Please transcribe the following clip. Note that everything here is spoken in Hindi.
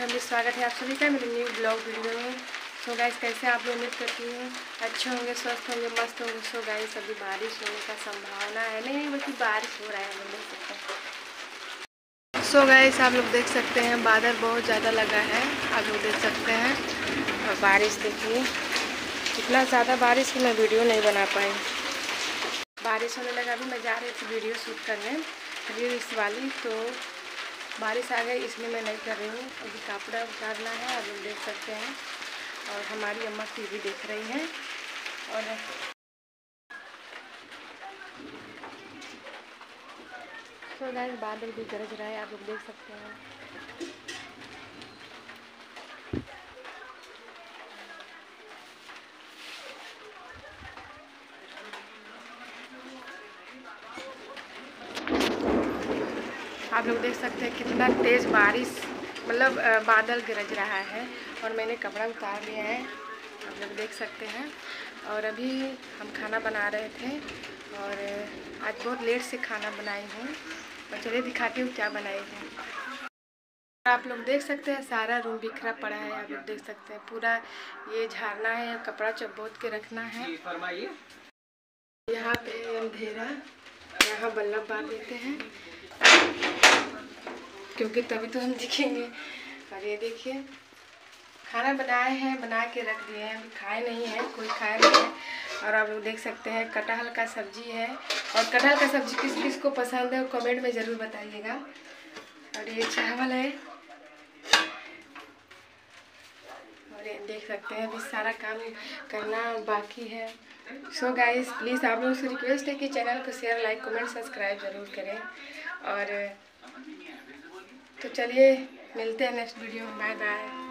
फैमिली स्वागत है। आप सभी का मेरे न्यू ब्लॉग वीडियो में। सो गाइस कैसे आप लोग उम्मीद करती हूँ अच्छे होंगे, स्वस्थ होंगे, मस्त होंगे। सो गाइस अभी बारिश होने का संभावना है। नहीं नहीं, बल्कि बारिश हो रहा है हम देख सकते हैं। सो गाइस आप लोग देख सकते हैं, बादल बहुत ज़्यादा लगा है। आप लोग देख सकते हैं। और बारिश देखिए, इतना ज़्यादा बारिश की मैं वीडियो नहीं बना पाई। बारिश होने लगा, अभी मैं जा रही थी वीडियो शूट करने रील्स वाली तो बारिश आ गई, इसलिए मैं नहीं कर रही हूँ। अभी कपड़ा उतारना है, आप लोग देख सकते हैं। और हमारी अम्मा टीवी देख रही हैं। और तो बादल भी गरज रहा है, आप लोग देख सकते हैं। आप लोग देख सकते हैं कितना तेज़ बारिश मतलब बादल गरज रहा है और मैंने कपड़ा उतार लिया है। आप लोग देख सकते हैं। और अभी हम खाना बना रहे थे और आज बहुत लेट से खाना बनाई हूँ। और चलिए दिखाती हूँ क्या बनाई हूँ। आप लोग देख सकते हैं सारा रूम बिखरा पड़ा है। आप लोग देख सकते हैं पूरा ये झाड़ना है कपड़ा चबोत के रखना है। यहाँ पे अंधेरा यहाँ बल्लभ बार देते हैं। क्योंकि तभी तो हम दिखेंगे। और ये देखिए, खाना बनाए हैं, बना के रख दिए हैं। अभी खाए नहीं है, कोई खाए नहीं है। और आप लोग देख सकते हैं, कटहल का सब्ज़ी है। और कटहल का सब्ज़ी किस किस को पसंद है कमेंट में ज़रूर बताइएगा। और ये चावल है। और ये देख सकते हैं, अभी सारा काम करना बाकी है। सो गाइस प्लीज़ आप लोगों से रिक्वेस्ट है कि चैनल को शेयर लाइक कमेंट सब्सक्राइब ज़रूर करें। और तो चलिए मिलते हैं नेक्स्ट वीडियो में। Bye bye